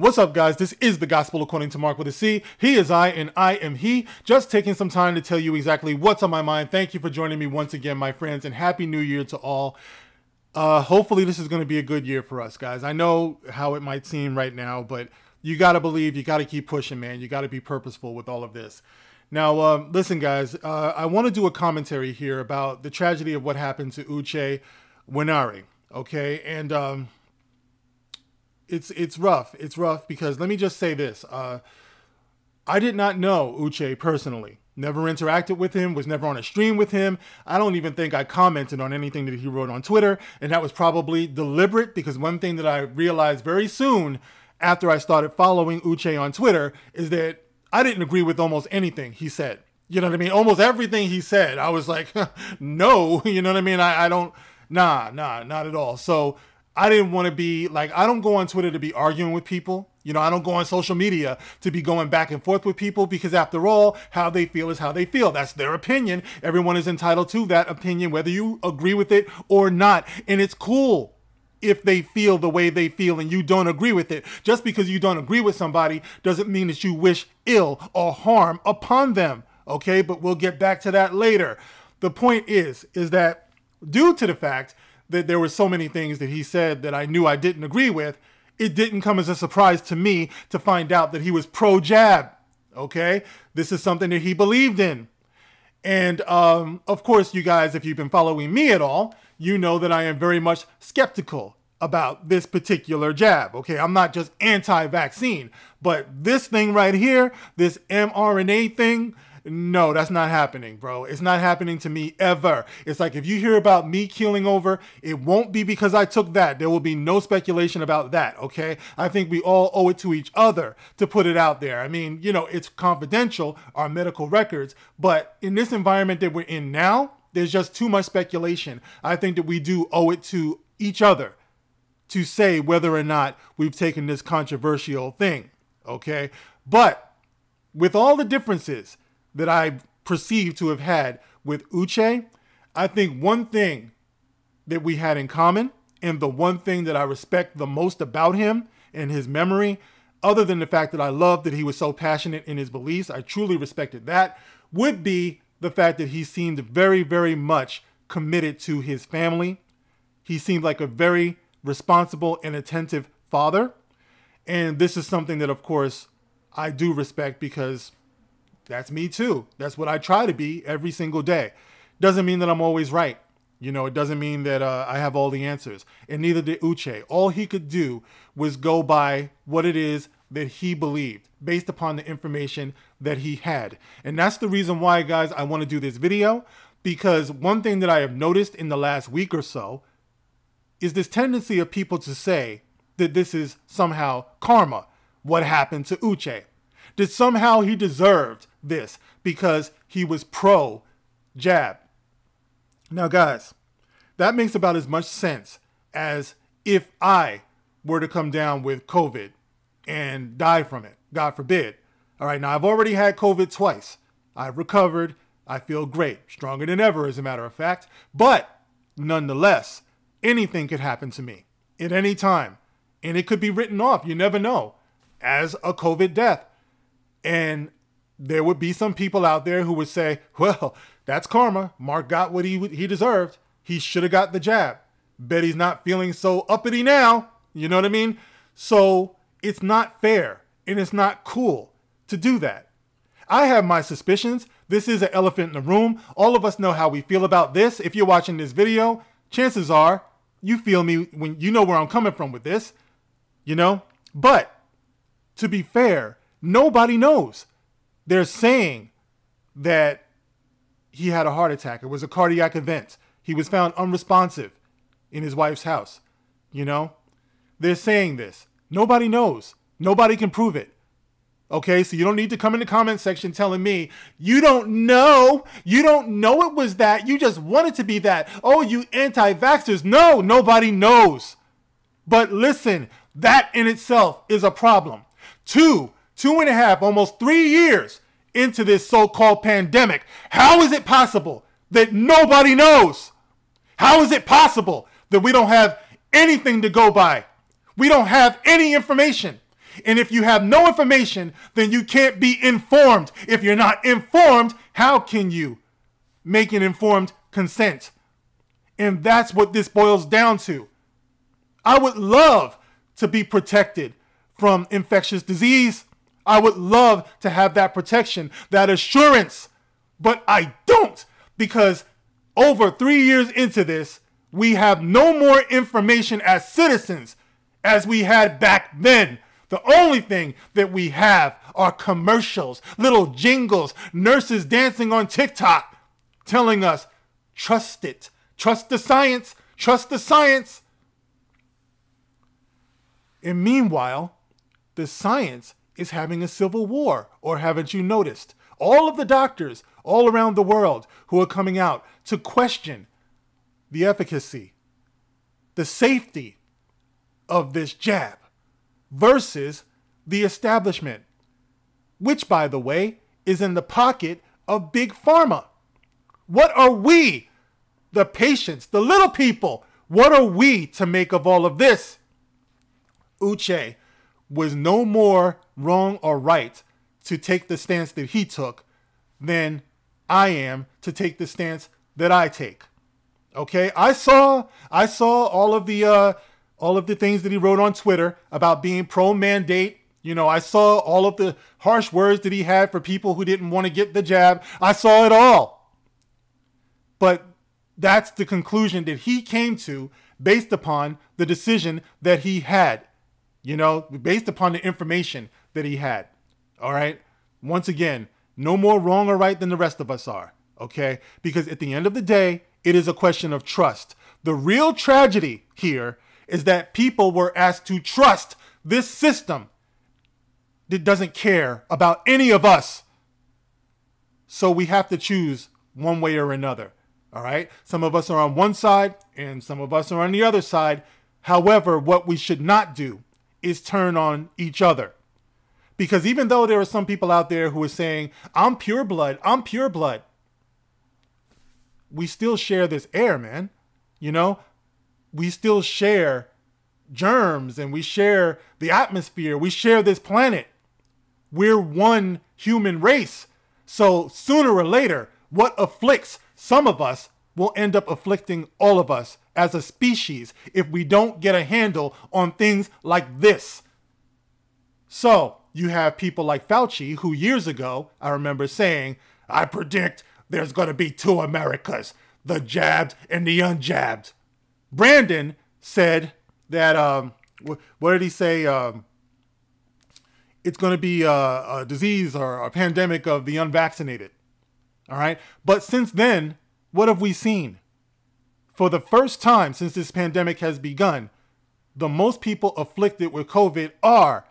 What's up, guys? This is the Gospel according to Marc with a C. He is I, and I am he. Just taking some time to tell you exactly what's on my mind. Thank you for joining me once again, my friends, and Happy New Year to all. Uh, hopefully, this is going to be a good year for us, guys. I know how it might seem right now, but you got to believe, you got to keep pushing, man. You got to be purposeful with all of this. Now, um, listen, guys, uh, I want to do a commentary here about the tragedy of what happened to Uche Nwaneri, okay? And um, it's it's rough. It's rough because let me just say this. Uh, I did not know Uche personally. Never interacted with him, was never on a stream with him. I don't even think I commented on anything that he wrote on Twitter. And that was probably deliberate because one thing that I realized very soon after I started following Uche on Twitter is that I didn't agree with almost anything he said. You know what I mean? Almost everything he said, I was like, no, you know what I mean? I, I don't, nah, nah, not at all. So I didn't want to be like, I don't go on Twitter to be arguing with people. You know, I don't go on social media to be going back and forth with people because, after all, how they feel is how they feel. That's their opinion. Everyone is entitled to that opinion, whether you agree with it or not. And it's cool if they feel the way they feel and you don't agree with it. Just because you don't agree with somebody doesn't mean that you wish ill or harm upon them. Okay, but we'll get back to that later. The point is, is that due to the fact that there were so many things that he said that I knew I didn't agree with, it didn't come as a surprise to me to find out that he was pro jab. Okay, this is something that he believed in. And um, of course, you guys, if you've been following me at all, you know that I am very much skeptical about this particular jab. Okay, I'm not just anti vaccine, but this thing right here, this mRNA thing, no, that's not happening, bro. It's not happening to me ever. It's like if you hear about me keeling over, it won't be because I took that. There will be no speculation about that, okay? I think we all owe it to each other to put it out there. I mean, you know, it's confidential, our medical records, but in this environment that we're in now, there's just too much speculation. I think that we do owe it to each other to say whether or not we've taken this controversial thing, okay? But with all the differences, that I perceive to have had with Uche, I think one thing that we had in common, and the one thing that I respect the most about him and his memory, other than the fact that I love that he was so passionate in his beliefs, I truly respected that, would be the fact that he seemed very, very much committed to his family. He seemed like a very responsible and attentive father. And this is something that, of course, I do respect because that's me too. That's what I try to be every single day. Doesn't mean that I'm always right. You know, it doesn't mean that uh, I have all the answers. And neither did Uche. All he could do was go by what it is that he believed based upon the information that he had. And that's the reason why, guys, I want to do this video. Because one thing that I have noticed in the last week or so is this tendency of people to say that this is somehow karma, what happened to Uche that somehow he deserved this because he was pro jab. Now, guys, that makes about as much sense as if I were to come down with COVID and die from it, God forbid. All right, now I've already had COVID twice. I've recovered. I feel great, stronger than ever, as a matter of fact. But nonetheless, anything could happen to me at any time. And it could be written off, you never know, as a COVID death. And there would be some people out there who would say, well, that's karma. Marc got what he, he deserved. He should have got the jab. Bet he's not feeling so uppity now. You know what I mean? So it's not fair and it's not cool to do that. I have my suspicions. This is an elephant in the room. All of us know how we feel about this. If you're watching this video, chances are you feel me when you know where I'm coming from with this, you know? But to be fair, Nobody knows. They're saying that he had a heart attack. It was a cardiac event. He was found unresponsive in his wife's house. You know? They're saying this. Nobody knows. Nobody can prove it. Okay, so you don't need to come in the comment section telling me you don't know. You don't know it was that. You just wanted to be that. Oh, you anti vaxxers. No, nobody knows. But listen, that in itself is a problem. Two, two and a half, almost three years into this so called pandemic. How is it possible that nobody knows? How is it possible that we don't have anything to go by? We don't have any information. And if you have no information, then you can't be informed. If you're not informed, how can you make an informed consent? And that's what this boils down to. I would love to be protected from infectious disease. I would love to have that protection, that assurance, but I don't because over three years into this, we have no more information as citizens as we had back then. The only thing that we have are commercials, little jingles, nurses dancing on TikTok telling us, trust it, trust the science, trust the science. And meanwhile, the science is having a civil war, or haven't you noticed? All of the doctors all around the world who are coming out to question the efficacy, the safety of this jab versus the establishment, which, by the way, is in the pocket of Big Pharma. What are we, the patients, the little people, what are we to make of all of this? Uche was no more wrong or right to take the stance that he took than I am to take the stance that I take. Okay, I saw I saw all of the uh, all of the things that he wrote on Twitter about being pro mandate. You know, I saw all of the harsh words that he had for people who didn't want to get the jab. I saw it all. But that's the conclusion that he came to based upon the decision that he had. You know, based upon the information that he had. All right? Once again, no more wrong or right than the rest of us are. Okay? Because at the end of the day, it is a question of trust. The real tragedy here is that people were asked to trust this system that doesn't care about any of us. So we have to choose one way or another. All right? Some of us are on one side and some of us are on the other side. However, what we should not do is turn on each other. Because even though there are some people out there who are saying, I'm pure blood, I'm pure blood, we still share this air, man. You know, we still share germs and we share the atmosphere. We share this planet. We're one human race. So sooner or later, what afflicts some of us will end up afflicting all of us as a species if we don't get a handle on things like this. So you have people like Fauci, who years ago, I remember saying, I predict there's going to be two Americas the jabbed and the unjabbed. Brandon said that, um, what did he say? Um, it's going to be a, a disease or a pandemic of the unvaccinated. All right. But since then, what have we seen? For the first time since this pandemic has begun, the most people afflicted with COVID are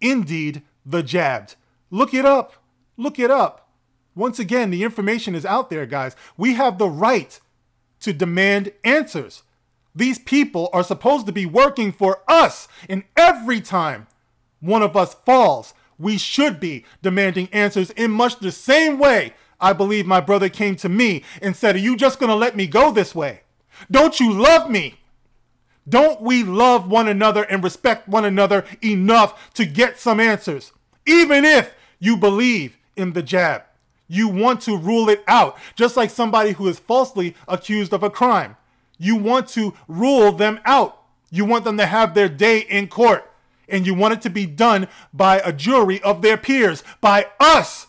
indeed the jabbed. Look it up. Look it up. Once again, the information is out there, guys. We have the right to demand answers. These people are supposed to be working for us, and every time one of us falls, we should be demanding answers in much the same way I believe my brother came to me and said, Are you just going to let me go this way? Don't you love me? Don't we love one another and respect one another enough to get some answers? Even if you believe in the jab. You want to rule it out, just like somebody who is falsely accused of a crime. You want to rule them out. You want them to have their day in court. And you want it to be done by a jury of their peers, by us.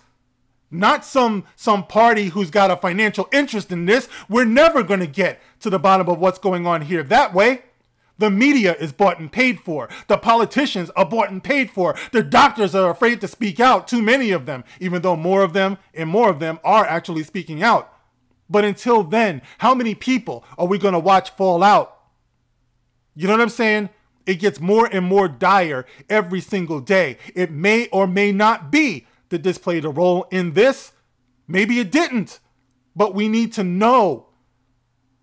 Not some some party who's got a financial interest in this. We're never going to get to the bottom of what's going on here that way. The media is bought and paid for. The politicians are bought and paid for. The doctors are afraid to speak out, too many of them, even though more of them and more of them are actually speaking out. But until then, how many people are we going to watch fall out? You know what I'm saying? It gets more and more dire every single day. It may or may not be that this played a role in this. Maybe it didn't. But we need to know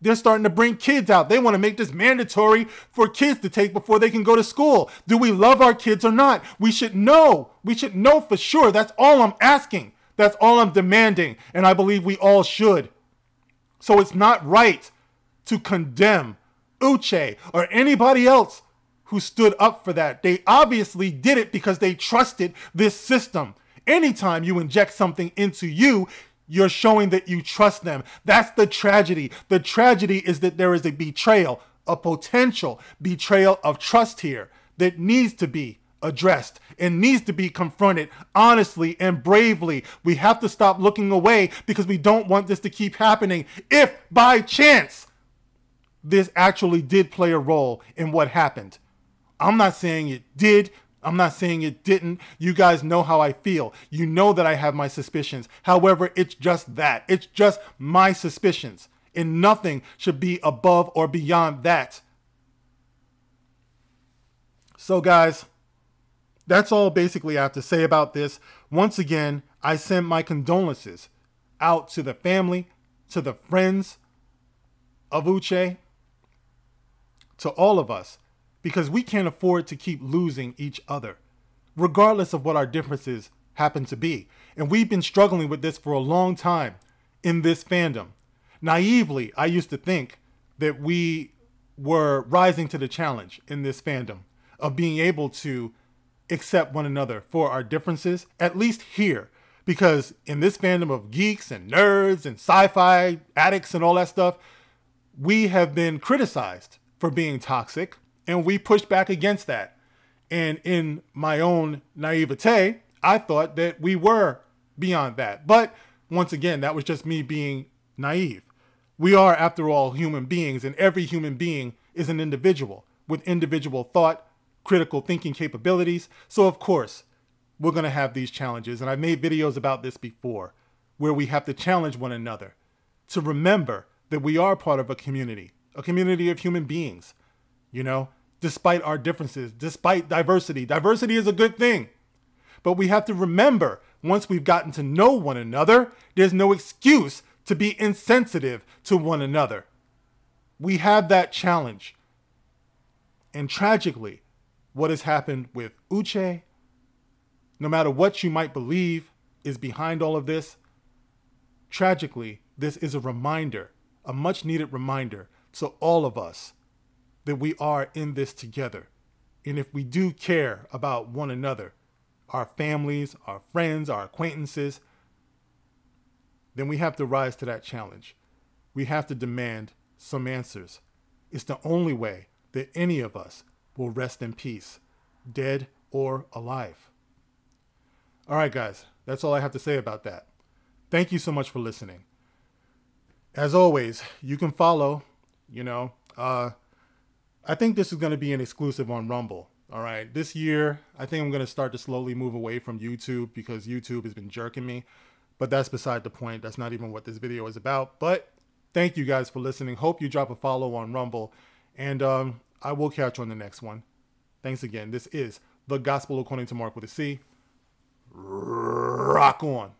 they're starting to bring kids out. They want to make this mandatory for kids to take before they can go to school. Do we love our kids or not? We should know. We should know for sure. That's all I'm asking. That's all I'm demanding. And I believe we all should. So it's not right to condemn Uche or anybody else who stood up for that. They obviously did it because they trusted this system. Anytime you inject something into you, you're showing that you trust them. That's the tragedy. The tragedy is that there is a betrayal, a potential betrayal of trust here that needs to be addressed and needs to be confronted honestly and bravely. We have to stop looking away because we don't want this to keep happening. If by chance this actually did play a role in what happened, I'm not saying it did. I'm not saying it didn't. You guys know how I feel. You know that I have my suspicions. However, it's just that. It's just my suspicions. And nothing should be above or beyond that. So, guys, that's all basically I have to say about this. Once again, I send my condolences out to the family, to the friends of Uche, to all of us because we can't afford to keep losing each other, regardless of what our differences happen to be. And we've been struggling with this for a long time in this fandom. Naively, I used to think that we were rising to the challenge in this fandom of being able to accept one another for our differences, at least here. Because in this fandom of geeks and nerds and sci fi addicts and all that stuff, we have been criticized for being toxic and we pushed back against that. And in my own naivete, I thought that we were beyond that. But once again, that was just me being naive. We are, after all, human beings, and every human being is an individual with individual thought, critical thinking capabilities. So, of course, we're going to have these challenges. And I've made videos about this before where we have to challenge one another to remember that we are part of a community, a community of human beings, you know, despite our differences, despite diversity. Diversity is a good thing. But we have to remember once we've gotten to know one another, there's no excuse to be insensitive to one another. We have that challenge. And tragically, what has happened with Uche, no matter what you might believe is behind all of this, tragically, this is a reminder, a much needed reminder to all of us that we are in this together. And if we do care about one another, our families, our friends, our acquaintances, then we have to rise to that challenge. We have to demand some answers. It's the only way that any of us will rest in peace, dead or alive. All right, guys, that's all I have to say about that. Thank you so much for listening. As always, you can follow, you know, uh, I think this is going to be an exclusive on Rumble. All right. This year, I think I'm going to start to slowly move away from YouTube because YouTube has been jerking me. But that's beside the point. That's not even what this video is about. But thank you guys for listening. Hope you drop a follow on Rumble. And um, I will catch you on the next one. Thanks again. This is The Gospel According to Marc with a C. Rock on.